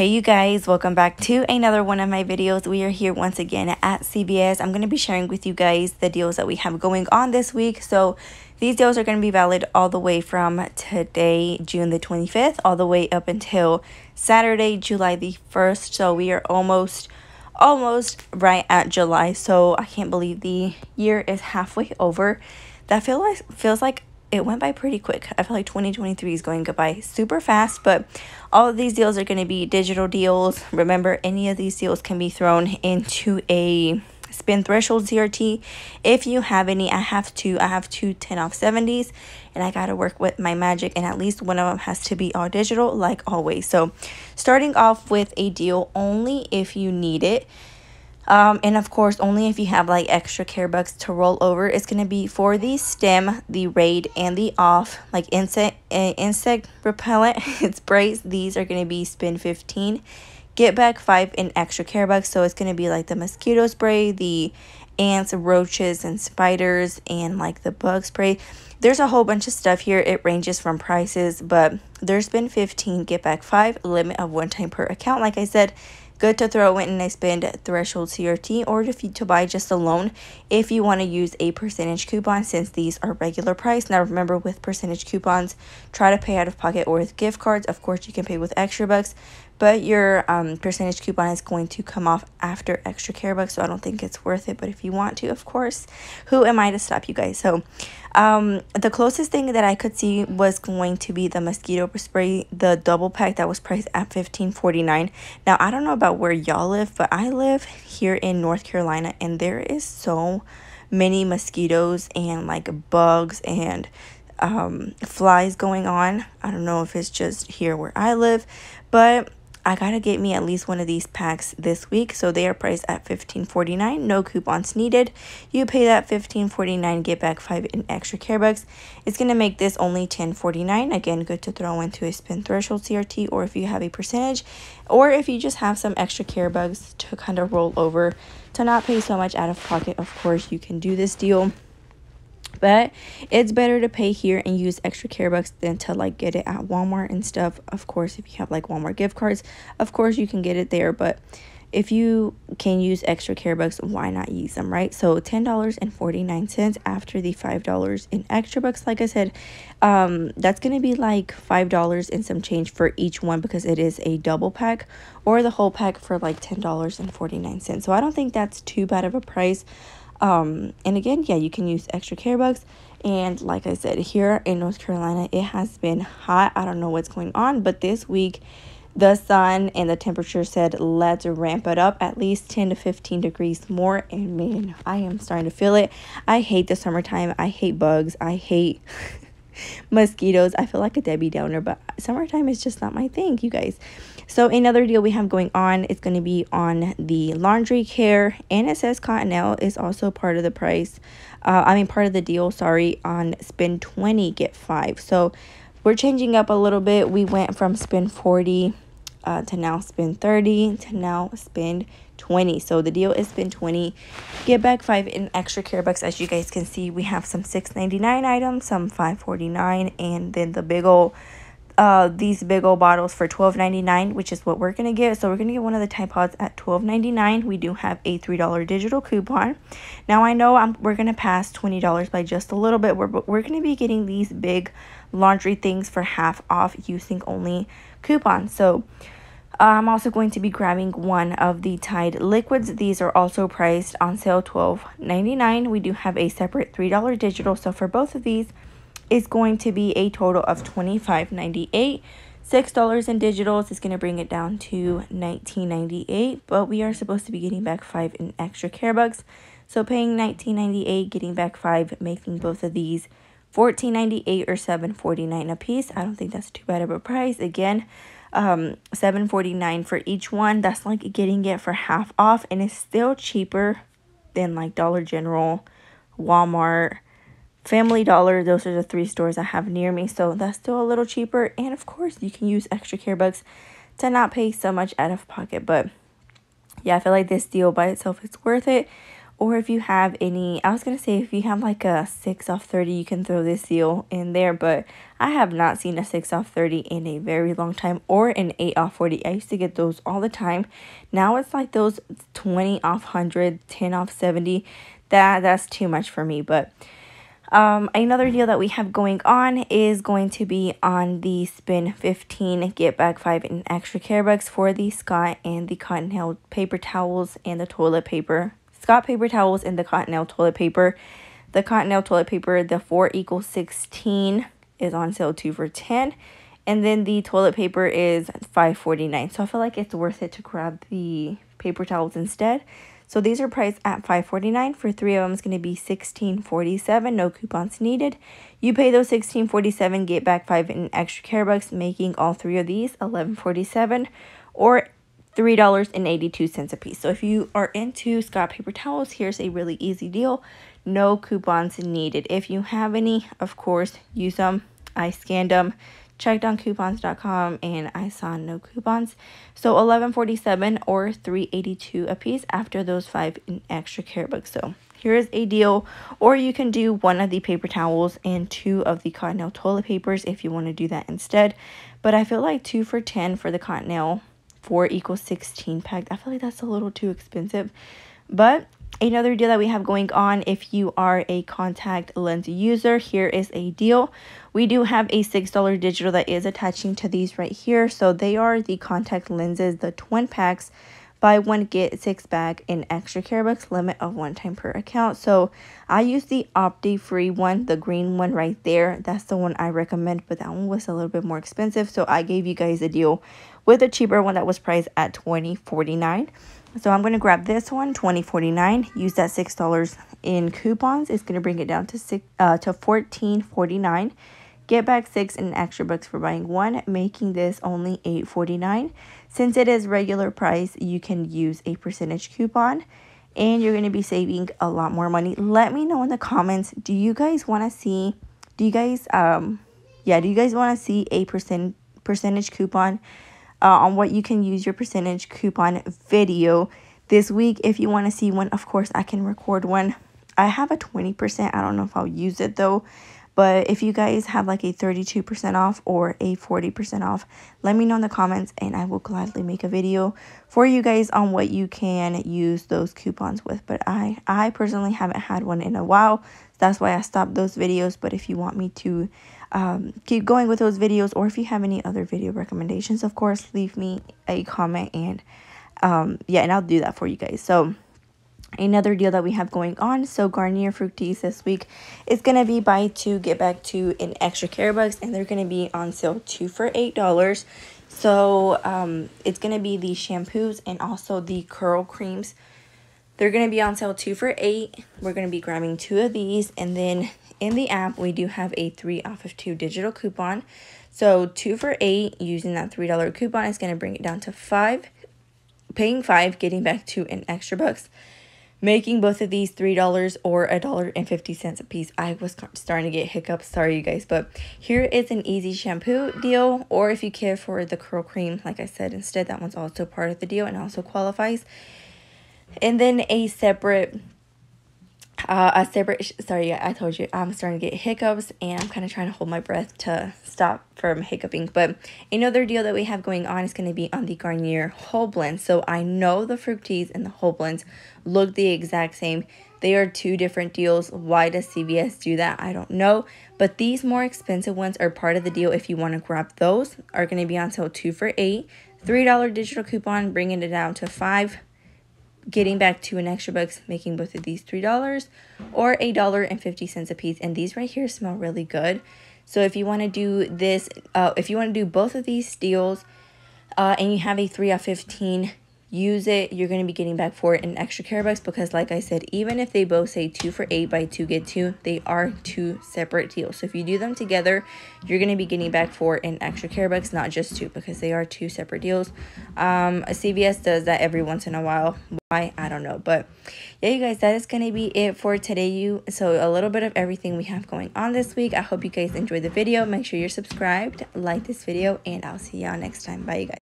Hey you guys, welcome back to another one of my videos. We are here once again at CVS. I'm going to be sharing with you guys the deals that we have going on this week. So these deals are going to be valid all the way from today, June the 25th, all the way up until Saturday, July the 1st. So we are almost, almost right at July. So I can't believe the year is halfway over. That feel like, feels like it went by pretty quick. I feel like 2023 is going by super fast, but all of these deals are going to be digital deals. Remember, any of these deals can be thrown into a spin threshold CRT. If you have any, I have two. I have two 10 off 70s, and I got to work with my magic, and at least one of them has to be all digital, like always. So, starting off with a deal only if you need it. Um, and of course, only if you have like extra care bucks to roll over. It's going to be for the stem, the raid, and the off, like insect, uh, insect repellent sprays. These are going to be spin 15. Get back 5 in extra care bucks. So it's going to be like the mosquito spray, the ants, roaches, and spiders, and like the bug spray. There's a whole bunch of stuff here. It ranges from prices, but there's been 15, get back 5, limit of one time per account. Like I said, Good to throw in a spend threshold CRT or if you, to buy just alone if you want to use a percentage coupon since these are regular price. Now remember with percentage coupons, try to pay out of pocket or with gift cards. Of course, you can pay with extra bucks, but your um, percentage coupon is going to come off after extra care bucks, so I don't think it's worth it. But if you want to, of course, who am I to stop you guys? So um, the closest thing that I could see was going to be the mosquito spray, the double pack that was priced at fifteen forty nine. Now, I don't know about where y'all live, but I live here in North Carolina, and there is so many mosquitoes and like bugs and um, flies going on. I don't know if it's just here where I live, but I gotta get me at least one of these packs this week. So they are priced at $15.49. No coupons needed. You pay that $15.49, get back 5 in extra care bucks. It's gonna make this only $10.49. Again, good to throw into a spin threshold CRT or if you have a percentage or if you just have some extra care bucks to kind of roll over to not pay so much out of pocket. Of course, you can do this deal but it's better to pay here and use extra care bucks than to like get it at Walmart and stuff. Of course, if you have like Walmart gift cards, of course you can get it there, but if you can use extra care bucks, why not use them, right? So $10.49 after the $5 in extra bucks. Like I said, um, that's to be like $5 and some change for each one because it is a double pack or the whole pack for like $10.49. So I don't think that's too bad of a price. Um, and again, yeah, you can use extra care bucks. And like I said, here in North Carolina, it has been hot. I don't know what's going on, but this week, the sun and the temperature said let's ramp it up at least 10 to 15 degrees more. And man i am starting to feel it. I hate the summertime. I hate bugs. I hate mosquitoes. I feel like a debbie downer but summertime is just not my thing you guys so another deal we have going on is going to be on the laundry care and it says Cottonelle is also part of the price. Uh, I mean part of the deal, sorry, on spend 20 get 5. So we're changing up a little bit. We went from spend 40 uh, to now spend 30 to now spend 20 so the deal is spend 20 get back 5 in extra care bucks as you guys can see we have some 6.99 items some 5.49 and then the big old uh, these big old bottles for twelve ninety nine, which is what we're going to get. So we're going to get one of the Tide Pods at twelve ninety nine. We do have a $3 digital coupon. Now I know I'm, we're going to pass $20 by just a little bit. We're, we're going to be getting these big laundry things for half off using only coupons. So uh, I'm also going to be grabbing one of the Tide liquids. These are also priced on sale twelve ninety nine. We do have a separate $3 digital. So for both of these, is going to be a total of $25.98. $6 in digitals is going to bring it down to $19.98, but we are supposed to be getting back 5 in extra care bucks. So paying $19.98, getting back 5, making both of these $14.98 or $7.49 a piece. I don't think that's too bad of a price. Again, um, $7.49 for each one. That's like getting it for half off, and it's still cheaper than like Dollar General, Walmart, Family Dollar, those are the three stores I have near me, so that's still a little cheaper. And of course, you can use extra care bucks to not pay so much out of pocket. But yeah, I feel like this deal by itself is worth it. or if you have any i was gonna say if you have like a 6 off 30 you can throw this deal in there but i have not seen a 6 off 30 in a very long time or an 8 off 40 i used to get those all the time now it's like those 20 off 100 10 off 70 that that's too much for me but um, another deal that we have going on is going to be on the Spin 15 Get Back 5 and extra care bucks for the Scott and the Cottonelle paper towels and the toilet paper. Scott paper towels and the Cottonelle toilet paper. The Cottonelle toilet paper, the 4 equals 16 is on sale 2 for 10 and then the toilet paper is 5.49 so i feel like it's worth it to grab the paper towels instead so these are priced at $5.49. For three of them, it's going to be $16.47. No coupons needed. You pay those $16.47, get back five in extra care bucks, making all three of these $11.47 or $3.82 a piece. So if you are into Scott paper towels, here's a really easy deal. No coupons needed. If you have any, of course, use them. I scanned them checked on coupons.com and I saw no coupons. So 1147 or 382 a piece after those five extra care bucks. So here is a deal or you can do one of the paper towels and two of the cottonelle toilet papers if you want to do that instead but i feel like two for 10 for the cottonelle 4 equals 16 pack i feel like that's a little too expensive but Another deal that we have going on if you are a contact lens user, here is a deal. We do have a $6 digital that is attaching to these right here. So they are the contact lenses, the twin packs. Buy one, get six back in extra care bucks, limit of one time per account. So I use the Opti free one, the green one right there. That's the one I recommend, but that one was a little bit more expensive. So I gave you guys a deal with a cheaper one that was priced at twenty forty nine. So I'm going to grab this one, twenty forty nine. Use that $6 in coupons. It's going to bring it down to six uh, to fourteen forty nine. Get back 6 in extra bucks for buying one, making this only eight forty nine. Since it is regular price, you can use a percentage coupon and you're going to be saving a lot more money. Let me know in the comments, do you guys want to see do you guys um yeah, do you guys want to see a percent percentage coupon? Uh, on what you can use your percentage coupon video this week. If you want to see one, of course, I can record one. I have a 20%. I don't know if I'll use it though. But if you guys have like a 32% off or a 40% off, let me know in the comments and I will gladly make a video for you guys on what you can use those coupons with. But I, I personally haven't had one in a while. That's why I stopped those videos. But if you want me to um, keep going with those videos or if you have any other video recommendations of course leave me a comment and um, yeah and I'll do that for you guys. So another deal that we have going on so Garnier Fructis this week is going to be buy two get back two in extra care bucks and they're going to be on sale two for eight dollars. So um, it's going to be the shampoos and also the curl creams they're going to be on sale two for eight. We're going to be grabbing two of these. And then in the app, we do have a 3 off of 2 digital coupon. So 2 for 8 using that $3 coupon is going to bring it down to 5 paying 5 getting back to an extra bucks. Making both of these $3 or a dollar and 50 cents a piece. I was starting to get hiccups, sorry you guys, but here is an easy shampoo deal. Or if you care for the curl cream, like I said, instead that one's also part of the deal and also qualifies. And then a separate uh, a separate, sorry, I told you I'm starting to get hiccups and I'm kind of trying to hold my breath to stop from hiccuping. But another deal that we have going on is going to be on the Garnier Whole Blend. So I know the Fructis and the Whole Blends look the exact same. They are two different deals. Why does CVS do that? I don't know. But these more expensive ones are part of the deal. If you want to grab those, are going to be on sale two for eight. $3 digital coupon, bringing it down to 5 getting back to an extra bucks, making both of these $3 or a dollar and 50 cents a piece. And these right here smell really good. So if you want to do this, uh, if you want to do both of these deals uh, and you have a 3 out 15, use it you're going to be getting back for it in extra care bucks because like i said even if they both say two for eight buy two get two they are two separate deals. So if you do them together you're going to be getting back for in extra care bucks not just two because they are two separate deals. Um cvs does that every once in a while. Why? I don't know. But yeah you guys that is going to be it for today. You so a little bit of everything we have going on this week. I hope you guys enjoyed the video. Make sure you're subscribed. Like this video and i'll see y'all next time. Bye you guys